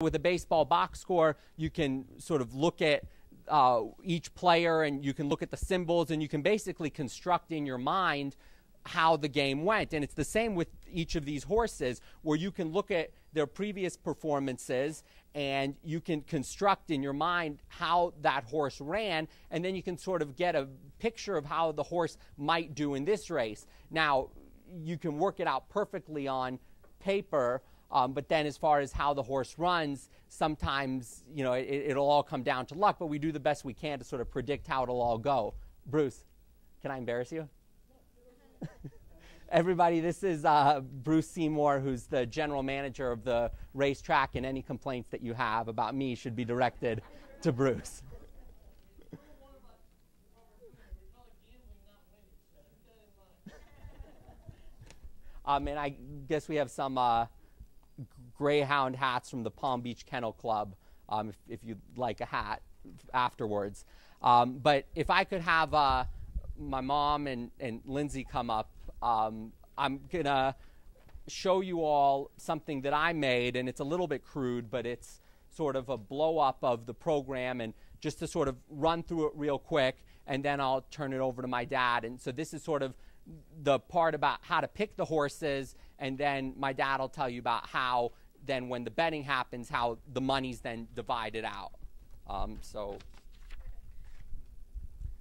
With a baseball box score, you can sort of look at uh, each player and you can look at the symbols and you can basically construct in your mind how the game went. And it's the same with each of these horses, where you can look at their previous performances and you can construct in your mind how that horse ran, and then you can sort of get a picture of how the horse might do in this race. Now, you can work it out perfectly on paper. Um, but then, as far as how the horse runs, sometimes you know it, will all come down to luck. But we do the best we can to sort of predict how it'll all go. Bruce, can I embarrass you? Everybody, this is uh, Bruce Seymour, who's the general manager of the racetrack, and any complaints that you have about me should be directed to Bruce. um, and I guess we have some uh, Greyhound hats from the Palm Beach Kennel Club, um, if, if, you'd like a hat afterwards. Um, but if I could have uh, my mom and, and Lindsay come up, um, I'm going to show you all something that I made, and it's a little bit crude, but it's sort of a blow up of the program, and just to sort of run through it real quick, and then I'll turn it over to my dad. And so this is sort of the part about how to pick the horses, and then my dad will tell you about how then when the betting happens, how the money's then divided out. Um, so,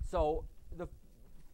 so the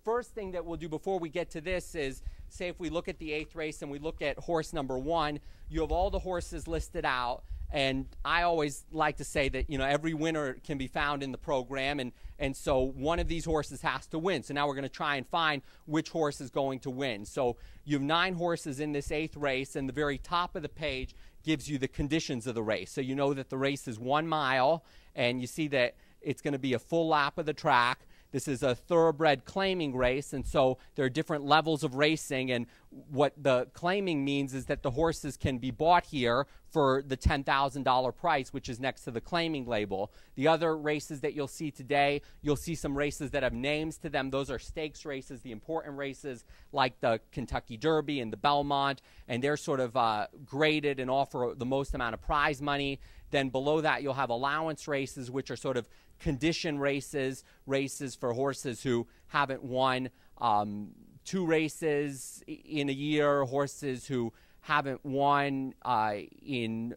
first thing that we'll do before we get to this is say if we look at the eighth race and we look at horse number one, you have all the horses listed out. And I always like to say that, you know, every winner can be found in the program. And, and so one of these horses has to win. So now we're going to try and find which horse is going to win. So you have nine horses in this eighth race. And the very top of the page gives you the conditions of the race. So you know that the race is one mile. And you see that it's going to be a full lap of the track. This is a thoroughbred claiming race, and so there are different levels of racing. And what the claiming means is that the horses can be bought here for the $10,000 price, which is next to the claiming label. The other races that you'll see today, you'll see some races that have names to them. Those are stakes races, the important races like the Kentucky Derby and the Belmont, and they're sort of uh, graded and offer the most amount of prize money. Then below that, you'll have allowance races, which are sort of condition races, races for horses who haven't won um, two races in a year, horses who haven't won uh, in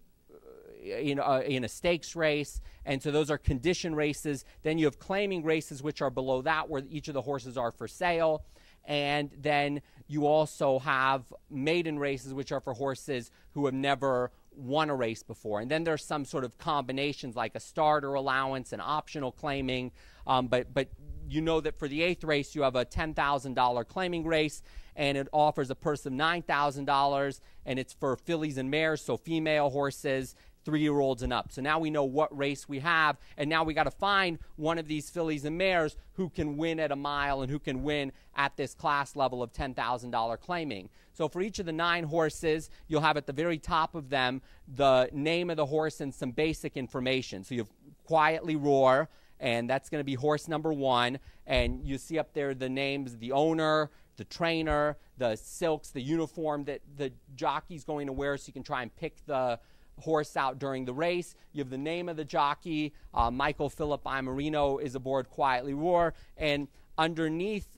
in a, in a stakes race, and so those are condition races. Then you have claiming races, which are below that, where each of the horses are for sale, and then you also have maiden races, which are for horses who have never won a race before. And then there's some sort of combinations like a starter allowance and optional claiming. Um, but, but you know that for the eighth race, you have a $10,000 claiming race, and it offers a purse of $9,000, and it's for fillies and mares, so female horses three year olds and up. So now we know what race we have, and now we got to find one of these fillies and mares who can win at a mile and who can win at this class level of $10,000 claiming. So for each of the nine horses, you'll have at the very top of them the name of the horse and some basic information. So you have Quietly Roar, and that's going to be horse number one. And you see up there the names, the owner, the trainer, the silks, the uniform that the jockey's going to wear, so you can try and pick the horse out during the race. You have the name of the jockey. Uh, Michael Philip Imarino is aboard Quietly Roar. And underneath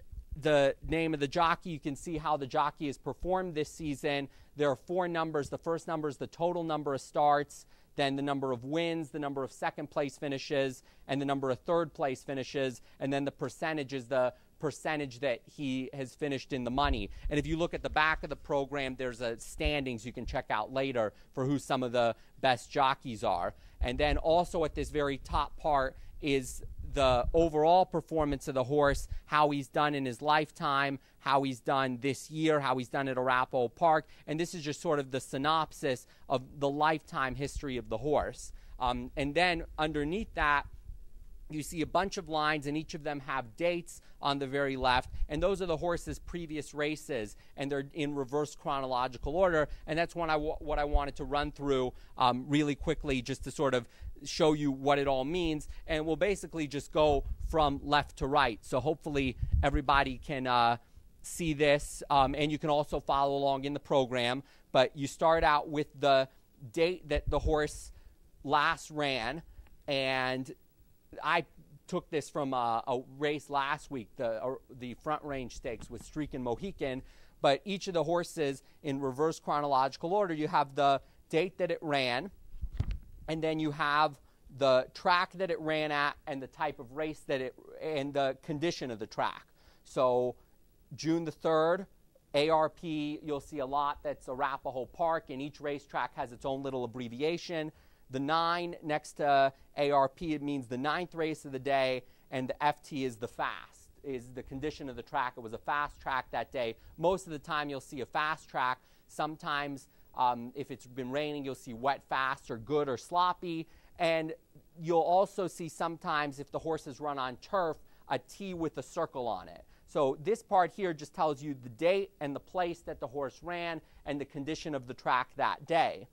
the name of the jockey, you can see how the jockey has performed this season. There are four numbers. The first number is the total number of starts, then the number of wins, the number of second place finishes, and the number of third place finishes, and then the percentage is the percentage that he has finished in the money. And if you look at the back of the program, there's a standings you can check out later for who some of the best jockeys are. And then also at this very top part is the overall performance of the horse, how he's done in his lifetime, how he's done this year, how he's done at Arapahoe Park. And this is just sort of the synopsis of the lifetime history of the horse. Um, and then underneath that, you see a bunch of lines, and each of them have dates on the very left. And those are the horse's previous races, and they're in reverse chronological order. And that's what I, what I wanted to run through um, really quickly just to sort of show you what it all means. And we'll basically just go from left to right. So hopefully everybody can uh, see this, um, and you can also follow along in the program. But you start out with the date that the horse last ran, and I took this from a, a race last week, the uh, the Front Range Stakes with Streak and Mohican. But each of the horses in reverse chronological order, you have the date that it ran, and then you have the track that it ran at and the type of race that it and the condition of the track. So June the 3rd, ARP, you'll see a lot that's Arapahoe Park, and each racetrack has its own little abbreviation. The 9 next to ARP, it means the ninth race of the day, and the FT is the fast, is the condition of the track. It was a fast track that day. Most of the time, you'll see a fast track. Sometimes, um, if it's been raining, you'll see wet fast or good or sloppy. And you'll also see sometimes, if the horses run on turf, a T with a circle on it. So this part here just tells you the date and the place that the horse ran and the condition of the track that day.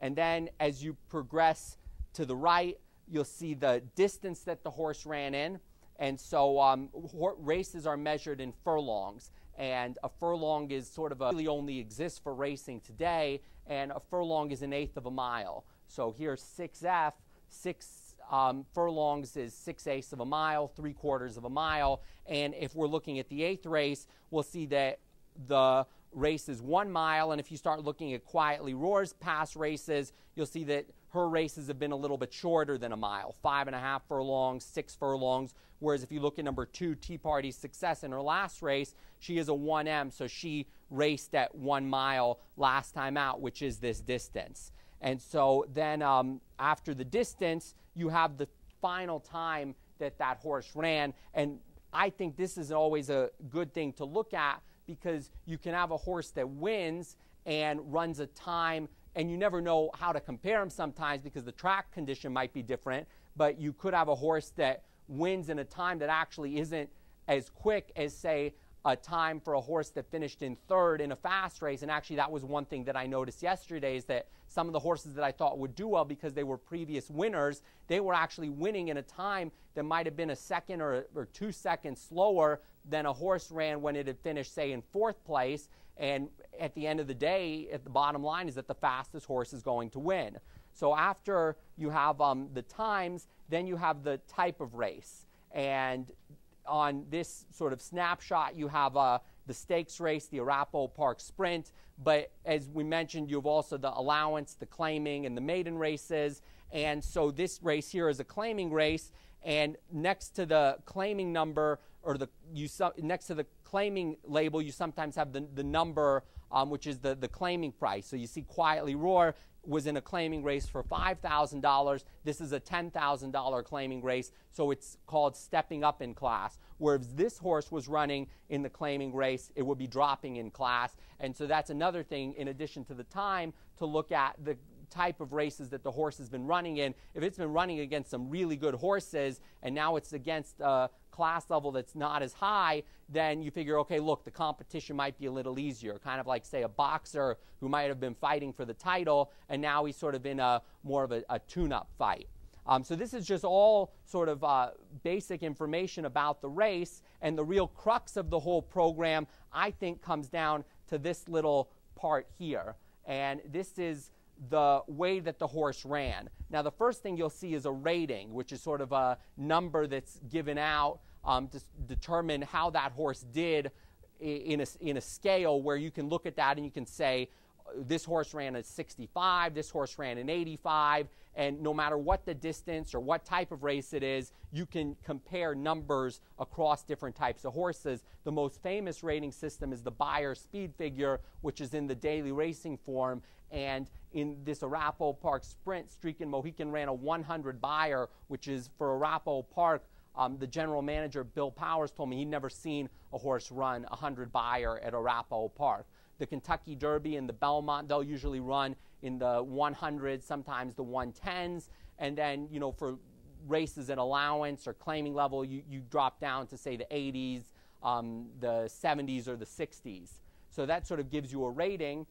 And then as you progress to the right, you'll see the distance that the horse ran in. And so um, races are measured in furlongs. And a furlong is sort of a really only exists for racing today. And a furlong is an eighth of a mile. So here's 6F, 6 um, furlongs is six eighths of a mile, three quarters of a mile. And if we're looking at the eighth race, we'll see that the race is one mile. And if you start looking at Quietly Roar's past races, you'll see that her races have been a little bit shorter than a mile five and a half furlongs, six furlongs. Whereas if you look at number two, Tea Party's success in her last race, she is a 1M, so she raced at one mile last time out, which is this distance. And so then um, after the distance, you have the final time that that horse ran. And I think this is always a good thing to look at because you can have a horse that wins and runs a time, and you never know how to compare them sometimes because the track condition might be different. But you could have a horse that wins in a time that actually isn't as quick as, say, a time for a horse that finished in third in a fast race. And actually, that was one thing that I noticed yesterday is that some of the horses that I thought would do well because they were previous winners, they were actually winning in a time that might have been a second or, or two seconds slower than a horse ran when it had finished, say, in fourth place. And at the end of the day, at the bottom line is that the fastest horse is going to win. So after you have um, the times, then you have the type of race. And on this sort of snapshot, you have uh, the stakes race, the Arapahoe Park Sprint. But as we mentioned, you have also the allowance, the claiming, and the maiden races. And so this race here is a claiming race. And next to the claiming number, or the you next to the claiming label, you sometimes have the, the number, um, which is the, the claiming price. So you see Quietly Roar was in a claiming race for $5,000. This is a $10,000 claiming race, so it's called stepping up in class. Whereas this horse was running in the claiming race, it would be dropping in class. And so that's another thing, in addition to the time, to look at the type of races that the horse has been running in. If it's been running against some really good horses and now it's against a class level that's not as high, then you figure, okay, look, the competition might be a little easier. Kind of like, say, a boxer who might have been fighting for the title and now he's sort of in a more of a, a tune up fight. Um, so this is just all sort of uh, basic information about the race, and the real crux of the whole program, I think, comes down to this little part here. And this is the way that the horse ran. Now, the first thing you'll see is a rating, which is sort of a number that's given out um, to determine how that horse did in a, in a scale where you can look at that and you can say, this horse ran a 65, this horse ran an 85, and no matter what the distance or what type of race it is, you can compare numbers across different types of horses. The most famous rating system is the Beyer speed figure, which is in the daily racing form. And in this Arapahoe Park sprint, Streak and Mohican ran a 100 Beyer, which is for Arapahoe Park. Um, the general manager, Bill Powers, told me he'd never seen a horse run a 100 Beyer at Arapahoe Park. The Kentucky Derby and the Belmont, they'll usually run in the 100s, sometimes the 110s. And then, you know, for races at allowance or claiming level, you, you drop down to, say, the 80s, um, the 70s, or the 60s. So that sort of gives you a rating.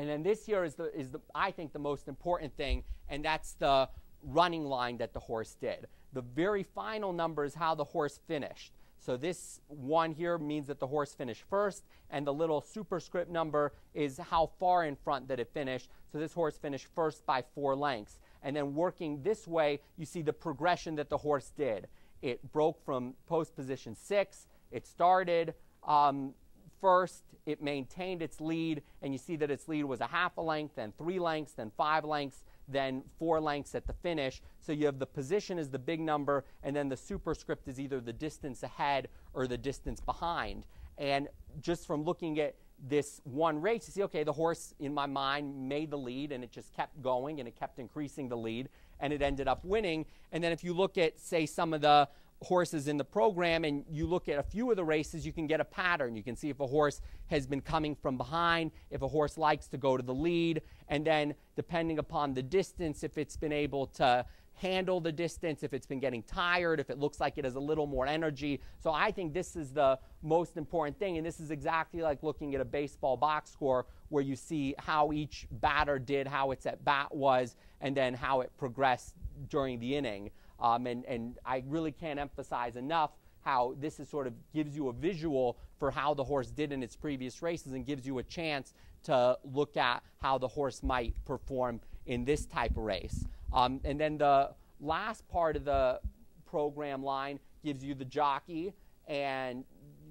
And then this here is the, is the, I think, the most important thing, and that's the running line that the horse did. The very final number is how the horse finished. So this one here means that the horse finished first, and the little superscript number is how far in front that it finished. So this horse finished first by four lengths. And then working this way, you see the progression that the horse did. It broke from post position six. It started um, first. It maintained its lead, and you see that its lead was a half a length, then three lengths, then five lengths, then four lengths at the finish. So you have the position is the big number, and then the superscript is either the distance ahead or the distance behind. And just from looking at this one race, you see, okay, the horse in my mind made the lead and it just kept going and it kept increasing the lead and it ended up winning. And then if you look at, say, some of the horses in the program and you look at a few of the races, you can get a pattern. You can see if a horse has been coming from behind, if a horse likes to go to the lead, and then depending upon the distance, if it's been able to handle the distance, if it's been getting tired, if it looks like it has a little more energy. So I think this is the most important thing. And this is exactly like looking at a baseball box score where you see how each batter did, how its at bat was, and then how it progressed during the inning. Um, and, and I really can't emphasize enough how this is sort of gives you a visual for how the horse did in its previous races and gives you a chance to look at how the horse might perform in this type of race. Um, and then the last part of the program line gives you the jockey, and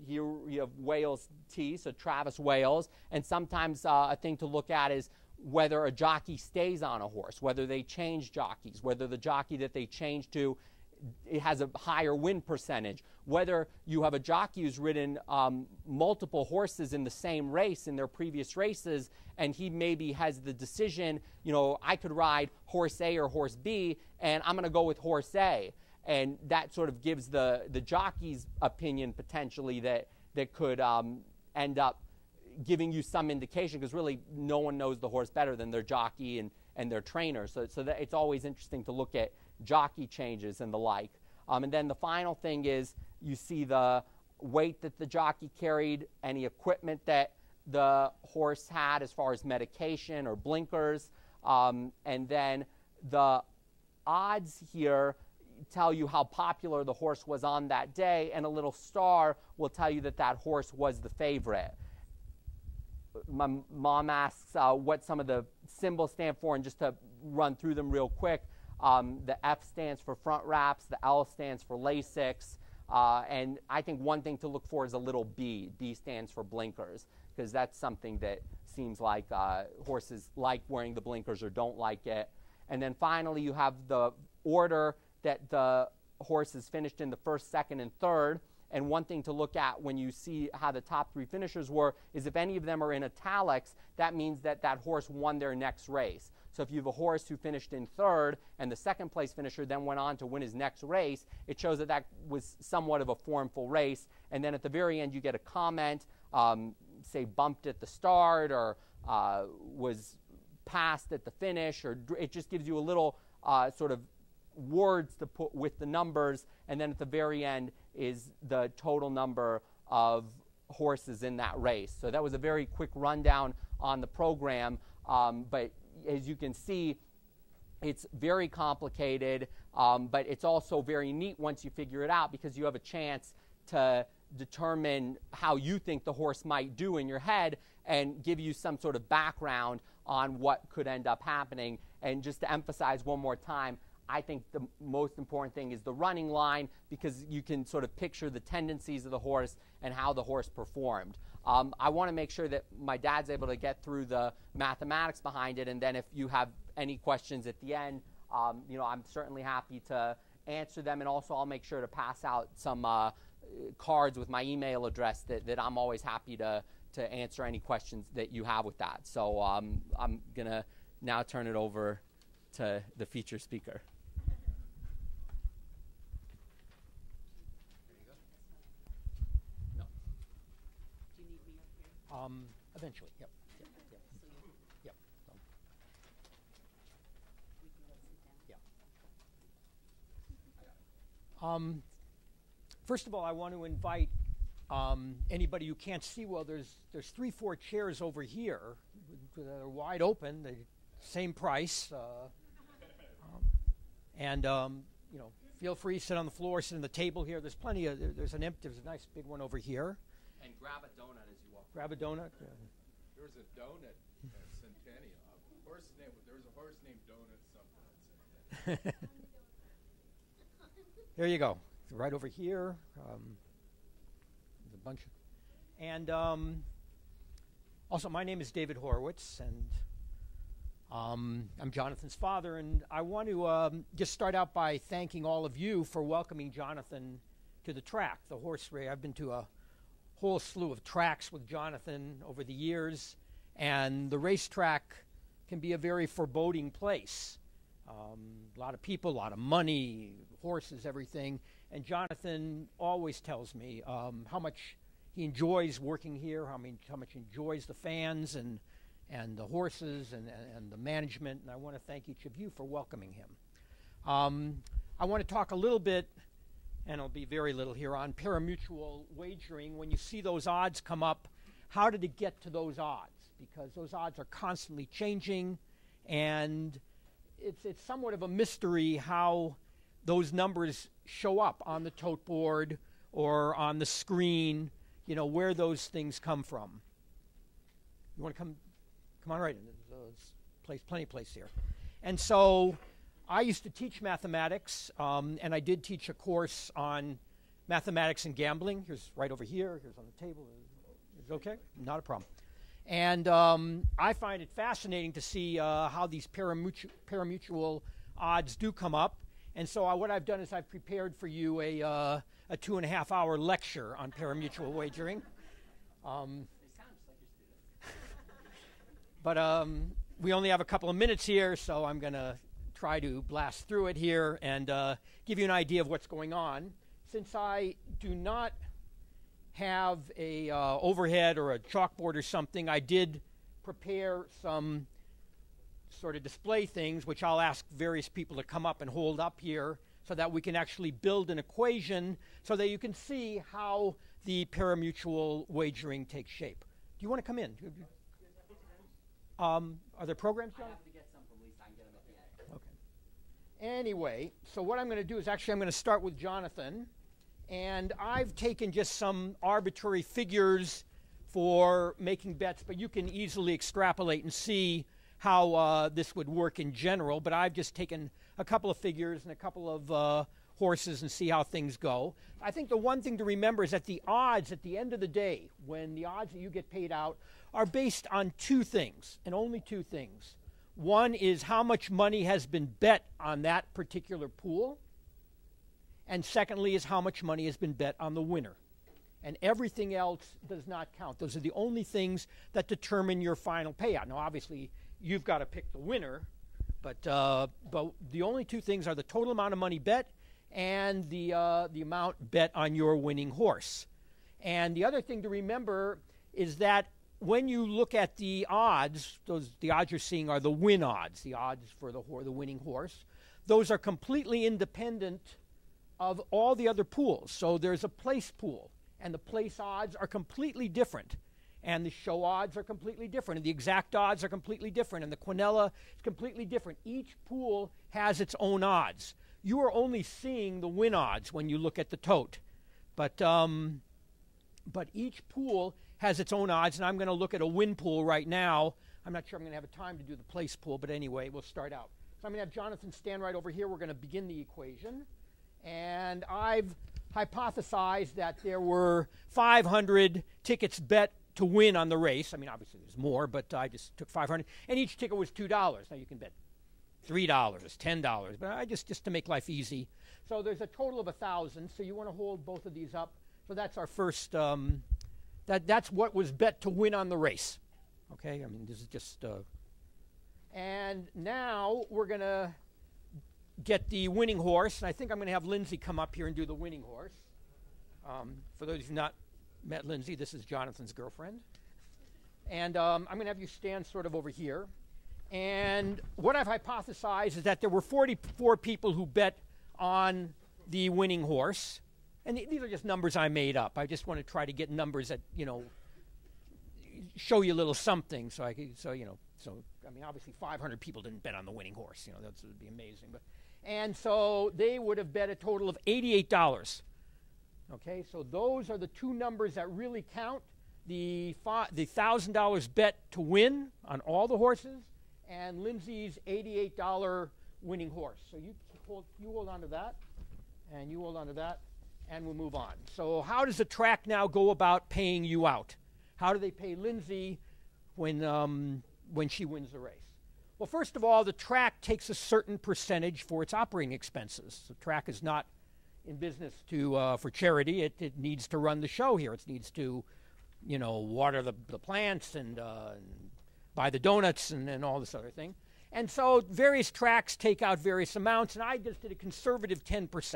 here you have Wales T, so Travis Wales. And sometimes uh, a thing to look at is whether a jockey stays on a horse, whether they change jockeys, whether the jockey that they change to it has a higher win percentage. Whether you have a jockey who's ridden um, multiple horses in the same race in their previous races, and he maybe has the decision, you know, I could ride horse A or horse B, and I'm going to go with horse A, and that sort of gives the the jockey's opinion potentially that that could um, end up giving you some indication because really no one knows the horse better than their jockey and, and their trainer. So, so that it's always interesting to look at jockey changes and the like. Um, and then the final thing is you see the weight that the jockey carried, any equipment that the horse had as far as medication or blinkers, um, and then the odds here tell you how popular the horse was on that day, and a little star will tell you that that horse was the favorite my mom asks uh, what some of the symbols stand for, and just to run through them real quick. Um, the F stands for front wraps, the L stands for Lasix, uh, and I think one thing to look for is a little B. B stands for blinkers, because that's something that seems like uh, horses like wearing the blinkers or don't like it. And then finally, you have the order that the horse is finished in the first, second, and third. And one thing to look at when you see how the top three finishers were is if any of them are in italics, that means that that horse won their next race. So if you have a horse who finished in third and the second place finisher then went on to win his next race, it shows that that was somewhat of a formful race. And then at the very end, you get a comment, um, say bumped at the start or uh, was passed at the finish, or it just gives you a little uh, sort of words to put with the numbers. And then at the very end, is the total number of horses in that race. So that was a very quick rundown on the program. Um, but as you can see, it's very complicated, um, but it's also very neat once you figure it out because you have a chance to determine how you think the horse might do in your head and give you some sort of background on what could end up happening. And just to emphasize one more time, I think the most important thing is the running line because you can sort of picture the tendencies of the horse and how the horse performed. Um, I want to make sure that my dad's able to get through the mathematics behind it, and then if you have any questions at the end, um, you know, I'm certainly happy to answer them, and also I'll make sure to pass out some uh, cards with my email address that, that I'm always happy to, to answer any questions that you have with that. So um, I'm going to now turn it over to the feature speaker. Um, eventually, yep, yep, yep, yep. so, Um, first of all, I want to invite um, anybody who can't see well. There's there's three, four chairs over here that are wide open. The same price, uh, um, and um, you know, feel free to sit on the floor, sit on the table here. There's plenty of. There's an empty. There's a nice big one over here. And grab a donut as you walk. Grab a donut. Yeah. There was a donut at Centennial. A horse name, there was a horse named Donut something. at Centennial. there you go. Right over here. Um, there's a bunch. Of, and um, also, my name is David Horowitz, and um, I'm Jonathan's father. And I want to um, just start out by thanking all of you for welcoming Jonathan to the track, the horse race. I've been to a whole slew of tracks with Jonathan over the years, and the racetrack can be a very foreboding place. Um, a lot of people, a lot of money, horses, everything. And Jonathan always tells me um, how much he enjoys working here, how, many, how much he enjoys the fans and, and the horses and, and the management. And I want to thank each of you for welcoming him. Um, I want to talk a little bit, and it'll be very little here, on parimutuel wagering. When you see those odds come up, how did it get to those odds? Because those odds are constantly changing, and it's, it's somewhat of a mystery how those numbers show up on the tote board or on the screen, you know, where those things come from. You want to come, come on right in. There's place, plenty of place here. And so I used to teach mathematics, um, and I did teach a course on mathematics and gambling. Here's right over here. Here's on the table. Is okay? Not a problem. And um, I find it fascinating to see uh, how these parimutuel, parimutuel odds do come up. And so uh, what I've done is I've prepared for you a, uh, a two and a half hour lecture on parimutuel wagering. Um, but um, we only have a couple of minutes here, so I'm going to try to blast through it here and uh, give you an idea of what's going on. Since I do not have a uh, overhead or a chalkboard or something, I did prepare some sort of display things, which I'll ask various people to come up and hold up here so that we can actually build an equation so that you can see how the parimutuel wagering takes shape. Do you want to come in? Um, are there programs, John? Anyway, so what I'm going to do is actually I'm going to start with Jonathan. And I've taken just some arbitrary figures for making bets, but you can easily extrapolate and see how uh, this would work in general. But I've just taken a couple of figures and a couple of uh, horses and see how things go. I think the one thing to remember is that the odds at the end of the day, when the odds that you get paid out, are based on two things, and only two things. One is how much money has been bet on that particular pool and secondly, is how much money has been bet on the winner. And everything else does not count. Those are the only things that determine your final payout. Now, obviously, you've got to pick the winner, but, uh, but the only two things are the total amount of money bet and the, uh, the amount bet on your winning horse. And the other thing to remember is that when you look at the odds, those the odds you're seeing are the win odds, the odds for the, the winning horse. Those are completely independent of all the other pools. So there's a place pool, and the place odds are completely different. And the show odds are completely different, and the exacta odds are completely different, and the Quinella is completely different. Each pool has its own odds. You are only seeing the win odds when you look at the tote. But, um, but each pool has its own odds, and I'm going to look at a win pool right now. I'm not sure I'm going to have a time to do the place pool, but anyway, we'll start out. So I'm going to have Jonathan stand right over here. We're going to begin the equation. And I've hypothesized that there were 500 tickets bet to win on the race. I mean, obviously there's more, but I just took 500. And each ticket was $2. Now you can bet $3, $10, but I just, just to make life easy. So there's a total of 1,000. So you want to hold both of these up. So that's our first, um, that, that's what was bet to win on the race. Okay, I mean, this is just, uh, and now we're going to get the winning horse. And I think I'm going to have Lindsay come up here and do the winning horse. Um, for those who've not met Lindsay, this is Jonathan's girlfriend. And um, I'm going to have you stand sort of over here. And what I've hypothesized is that there were 44 people who bet on the winning horse. And th- these are just numbers I made up. I just want to try to get numbers that, you know, show you a little something so I could, so, you know, so, I mean, obviously 500 people didn't bet on the winning horse. You know, that would be amazing. But and so they would have bet a total of $88. Okay, so those are the two numbers that really count the, the $1,000 bet to win on all the horses and Lindsay's $88 winning horse. So you hold, you hold on to that, and you hold on to that, and we'll move on. So how does the track now go about paying you out? How do they pay Lindsay when, um, when she wins the race? Well, first of all, the track takes a certain percentage for its operating expenses. The track is not in business to, uh, for charity. It, it needs to run the show here. It needs to, you know, water the, the plants and, uh, and buy the donuts and, and all this other thing. And so various tracks take out various amounts, and I just did a conservative 10%.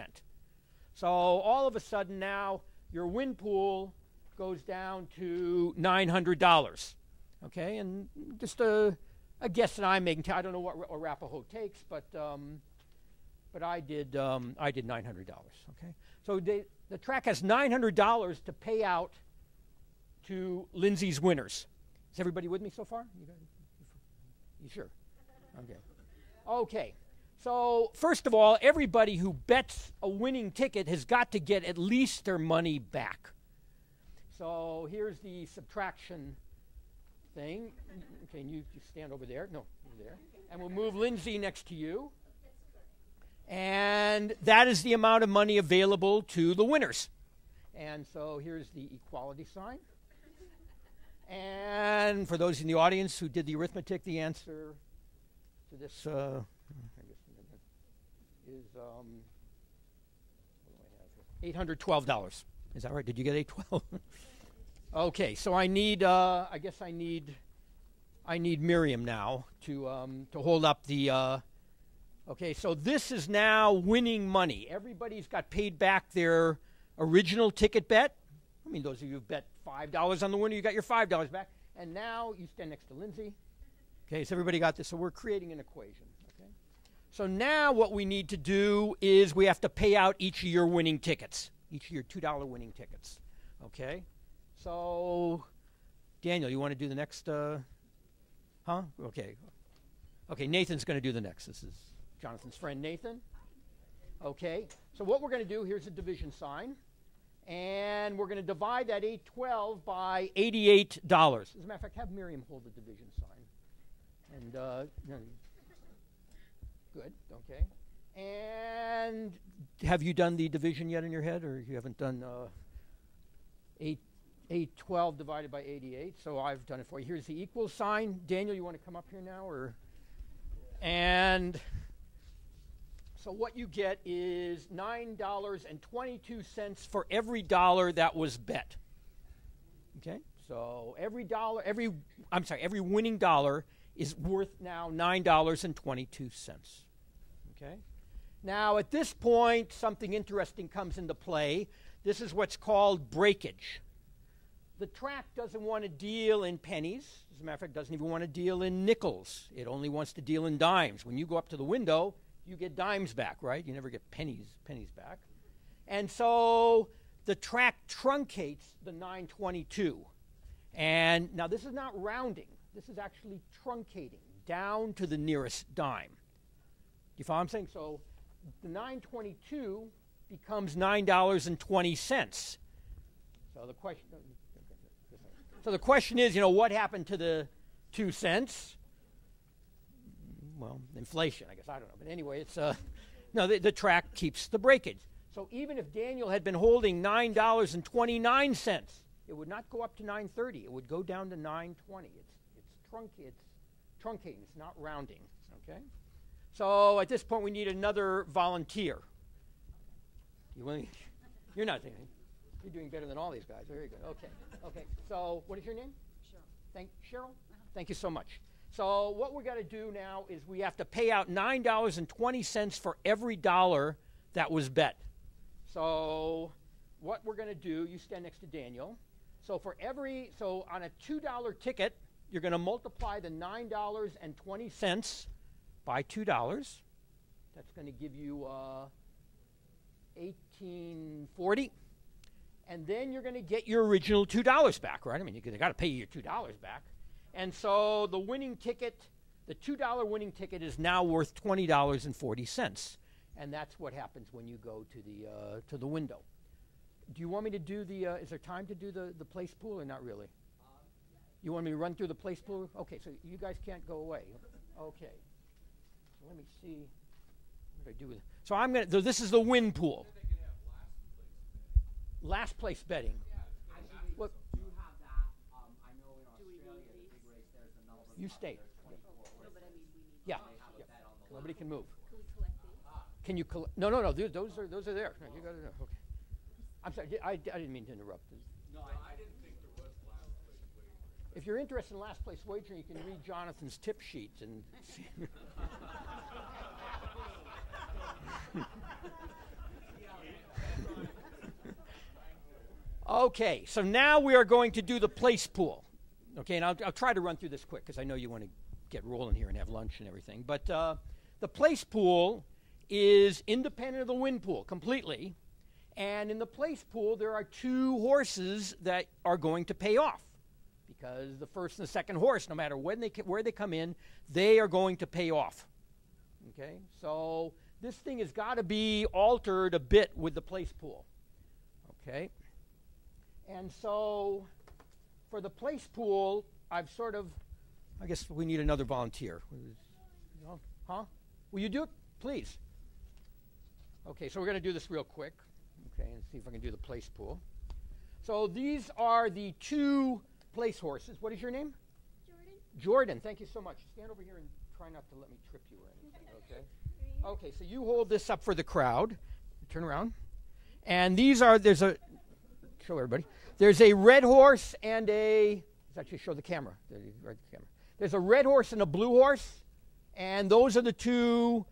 So all of a sudden now your win pool goes down to $900. Okay, and just a, a guess that I'm making. I don't know what Arapahoe takes, but um, but I did um, I did $900. Okay, so they, the track has $900 to pay out to Lindsay's winners. Is everybody with me so far? You, got, you sure? Okay. Okay. So, first of all, everybody who bets a winning ticket has got to get at least their money back. So, here's the subtraction thing. You, you stand over there. No, over there. And we'll move Lindsay next to you. And that is the amount of money available to the winners. And so here's the equality sign. And for those in the audience who did the arithmetic, the answer to this uh, is um, $812. Is that right? Did you get 812? okay, so I need, uh, I guess I need, I need Miriam now to, um, to hold up the, uh, okay, so this is now winning money. Everybody's got paid back their original ticket bet. I mean, those of you who bet $5 on the winner, you got your $5 back. And now you stand next to Lindsay. Okay, so everybody got this. So we're creating an equation. So now what we need to do is we have to pay out each of your winning tickets, each of your $2 winning tickets. Okay. So, Daniel, you want to do the next? Uh, huh? Okay. Okay, Nathan's going to do the next. This is Jonathan's friend Nathan. Okay. So what we're going to do, here's a division sign. And we're going to divide that 812 by $88. As a matter of fact, have Miriam hold the division sign. And, uh, good, okay. And have you done the division yet in your head, or you haven't done uh, 8, 812 divided by 88? So I've done it for you. Here's the equal sign. Daniel, you want to come up here now? or? And so what you get is $9.22 for every dollar that was bet. Okay? So every dollar, every, I'm sorry, every winning dollar is worth now $9.22. Okay? Now, at this point, something interesting comes into play. This is what's called breakage. The track doesn't want to deal in pennies. As a matter of fact, doesn't even want to deal in nickels. It only wants to deal in dimes. When you go up to the window, you get dimes back, right? You never get pennies pennies back. And so the track truncates the 922. And now this is not rounding. This is actually truncating down to the nearest dime. You follow what I'm saying? So the 922 becomes $9.20. So the question So the question is, you know, what happened to the 2 cents? Well, inflation, I guess, I don't know. But anyway, it's uh no, the, the track keeps the breakage. So even if Daniel had been holding $9.29, it would not go up to 930. It would go down to 920. It's trunk, it's truncating, it's not rounding. Okay? So at this point, we need another volunteer. You willing? You're not thinking. You're doing better than all these guys. Very good. Okay. Okay. So what is your name? Cheryl. Thank Cheryl. Uh-huh. Thank you so much. So what we got to do now is we have to pay out nine dollars and twenty cents for every dollar that was bet. So what we're going to do, you stand next to Daniel. So for every, so on a two dollar ticket, you're going to multiply the $9.20 by $2. That's going to give you uh, 1840 and then you're going to get your original $2 back, right? I mean, you got to pay you your $2 back. And so the winning ticket, the $2 winning ticket is now worth $20.40. And that's what happens when you go to the, uh, to the window. Do you want me to do the, uh, is there time to do the, the place pool or not really? You want me to run through the place pool? Okay, so you guys can't go away. Okay. So let me see. What do I do with So I'm going to, this is the win pool. Last place betting. What? do have that. Um, I know in Australia, the big race, there's another one. You stay. No, I mean, we need. Yeah. They have a yeah. on the Nobody can move. Can we? Can you collect? No, no, no. th- Those are those are there. No, you got it. Okay. I'm sorry. I, I didn't mean to interrupt. No, I, didn't think there was last place waiting. If you're interested in last place wagering, you can read Jonathan's tip sheet and. okay, so now we are going to do the place pool. Okay, and I'll, I'll try to run through this quick because I know you want to get rolling here and have lunch and everything. But uh, the place pool is independent of the win pool completely. And in the place pool, there are two horses that are going to pay off because the first and the second horse, no matter when they where they come in, they are going to pay off. Okay, so this thing has got to be altered a bit with the place pool. Okay, and so for the place pool, I've sort of, I guess we need another volunteer. Huh? Will you do it, please? Okay, so we're going to do this real quick. Okay, and see if I can do the place pool. So these are the two place horses. What is your name? Jordan? Jordan. Thank you so much. Stand over here and try not to let me trip you or anything. Okay. Okay, so you hold this up for the crowd. Turn around. And these are there's a show everybody. There's a red horse and a let's actually show the camera. There you right the camera. There's a red horse and a blue horse, and those are the two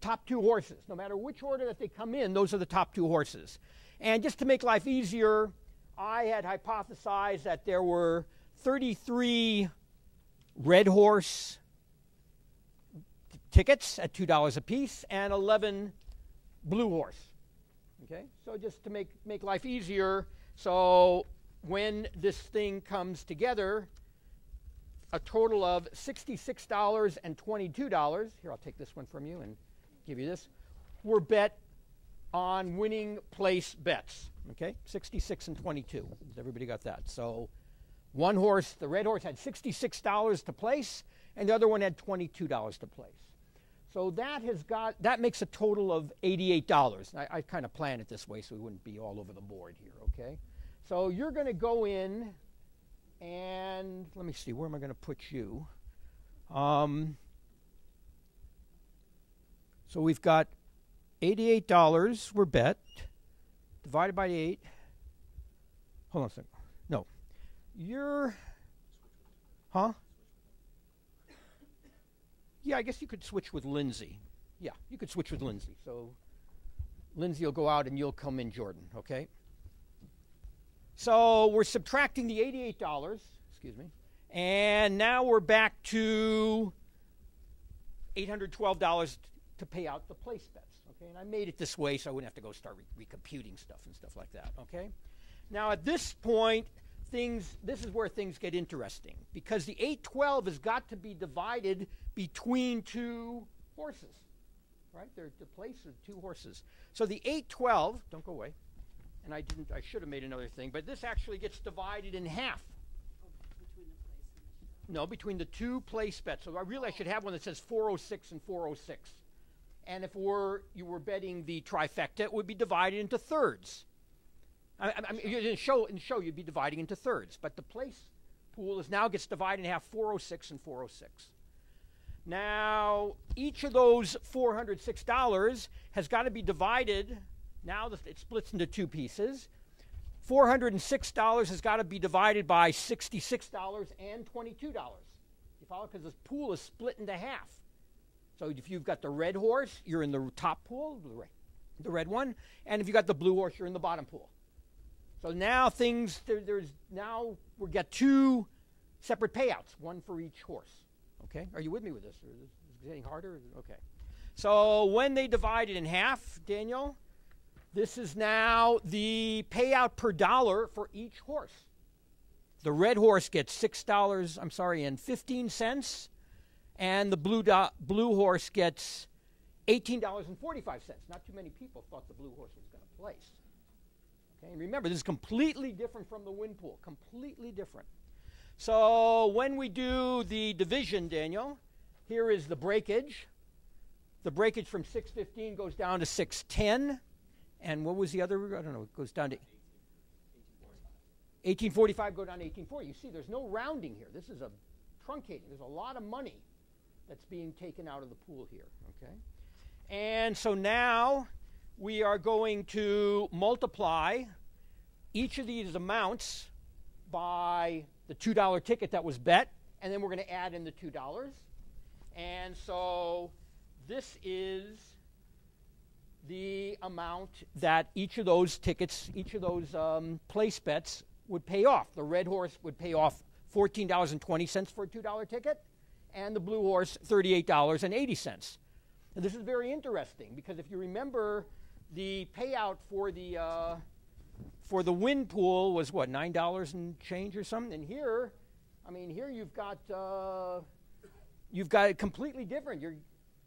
top two horses. No matter which order that they come in, those are the top two horses. And just to make life easier, I had hypothesized that there were 33 red horse tickets at $2 a piece and 11 blue horse. Okay? So just to make, make life easier, so when this thing comes together, a total of $66 and $22, Here, I'll take this one from you and give you this. Were bet on winning place bets. Okay? 66 and 22. Everybody got that? So one horse, the red horse had $66 to place, and the other one had $22 to place. So that has got that makes a total of $88. I, I kind of plan it this way so we wouldn't be all over the board here, okay? So you're going to go in and let me see, where am I going to put you? Um, so we've got $88 were bet, divided by 8. Hold on a second. No. You're. Huh? Yeah, I guess you could switch with Lindsay. Yeah, you could switch with Lindsay. So Lindsay will go out and you'll come in, Jordan, okay? So we're subtracting the $88, excuse me, and now we're back to $812 to pay out the place bets, okay? And I made it this way so I wouldn't have to go start re- recomputing stuff and stuff like that, okay? Now at this point, things this is where things get interesting because the 812 has got to be divided between two horses, right? They're the place of two horses. So the 812, don't go away and I didn't. I should have made another thing, but this actually gets divided in half. Oh, between the place and No, between the two place bets. So I really I oh. should have one that says 406 and 406. And if were you were betting the trifecta, it would be divided into thirds. I, I, mean, in show in show you'd be dividing into thirds, but the place pool is now gets divided in half 406 and 406. Now each of those $406 has got to be divided. Now it splits into two pieces. $406 has got to be divided by $66 and $22. You follow? Because this pool is split into half. So if you've got the red horse, you're in the top pool, the red, one. And if you've got the blue horse, you're in the bottom pool. So now things, there, there's now we got two separate payouts, one for each horse. Okay? Are you with me with this? Or is getting harder? Okay. So when they divide it in half, Daniel, this is now the payout per dollar for each horse. The red horse gets six dollars. I'm sorry, and fifteen cents, and the blue blue horse gets eighteen dollars and forty-five cents. Not too many people thought the blue horse was going to place. Okay, and remember, this is completely different from the win pool. Completely different. So when we do the division, Daniel, here is the breakage. the breakage from 615 goes down to 610. And what was the other? I don't know. It goes down to 1845. Go down to 1840. You see, there's no rounding here. This is a truncating. There's a lot of money that's being taken out of the pool here. Okay. And so now we are going to multiply each of these amounts by the $2 ticket that was bet, and then we're going to add in the $2. And so this is the amount that each of those tickets, each of those um, place bets would pay off. The red horse would pay off $14.20 for a $2 ticket, and the blue horse $38.80. And this is very interesting because if you remember, the payout for the uh, for the win pool was what nine dollars and change or something. And here, I mean, here you've got uh, you've got it completely different. You're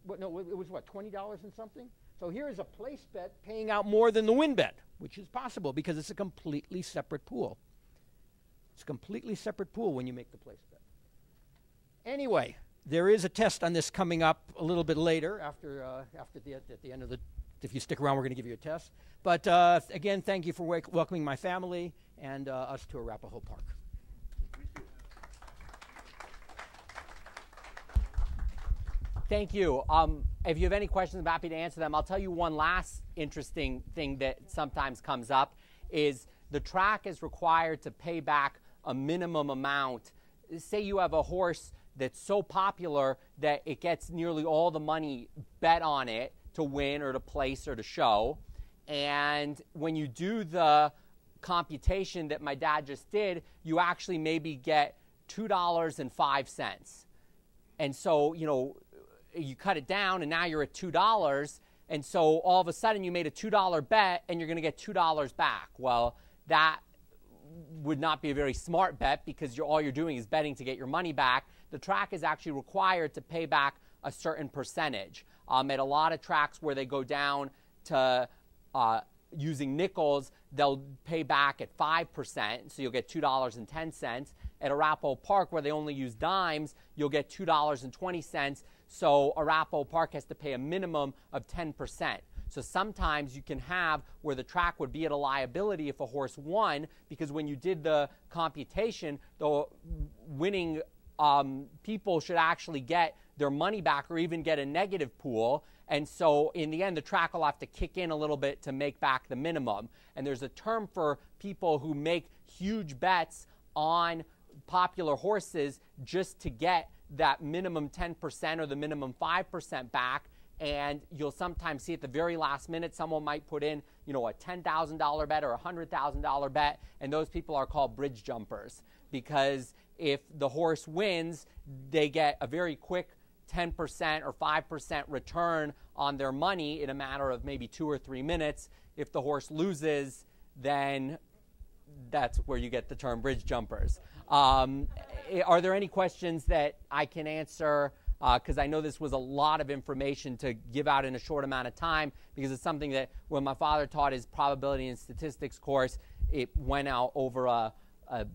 what? No, it was what twenty dollars and something. So here is a place bet paying out more than the win bet, which is possible because it's a completely separate pool. It's a completely separate pool when you make the place. Anyway, there is a test on this coming up a little bit later after, uh, after the, at the end of the, if you stick around, we're going to give you a test. But uh, again, thank you for welcoming my family and uh, us to Arapahoe Park. Thank you. Um, if you have any questions, I'm happy to answer them. I'll tell you one last interesting thing that sometimes comes up is the track is required to pay back a minimum amount. Say you have a horse that's so popular that it gets nearly all the money bet on it to win or to place or to show. And when you do the computation that my dad just did, you actually maybe get $2.05. And so, you know, you cut it down and now you're at $2. And so all of a sudden you made a $2 bet and you're going to get $2 back. Well, that would not be a very smart bet because you're, all you're doing is betting to get your money back. The track is actually required to pay back a certain percentage. Um, at a lot of tracks where they go down to uh, using nickels, they'll pay back at 5%, so you'll get $2.10. At Arapahoe Park, where they only use dimes, you'll get $2.20. So Arapahoe Park has to pay a minimum of 10%. So sometimes you can have where the track would be at a liability if a horse won, because when you did the computation, the winning um, people should actually get their money back or even get a negative pool. And so in the end, the track will have to kick in a little bit to make back the minimum. And there's a term for people who make huge bets on popular horses just to get that minimum 10% or the minimum 5% back and you'll sometimes see at the very last minute someone might put in you know a $10000 bet or a $100000 bet and those people are called bridge jumpers because if the horse wins they get a very quick 10% or 5% return on their money in a matter of maybe two or three minutes. If the horse loses then that's where you get the term bridge jumpers. Um, are there any questions that i can answer? Because uh, I know this was a lot of information to give out in a short amount of time because it's something that when my father taught his probability and statistics course, it went out over a, a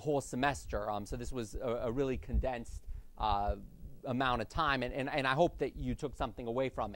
whole semester. Um, so this was a, a really condensed uh, amount of time, and, and, and I hope that you took something away from it.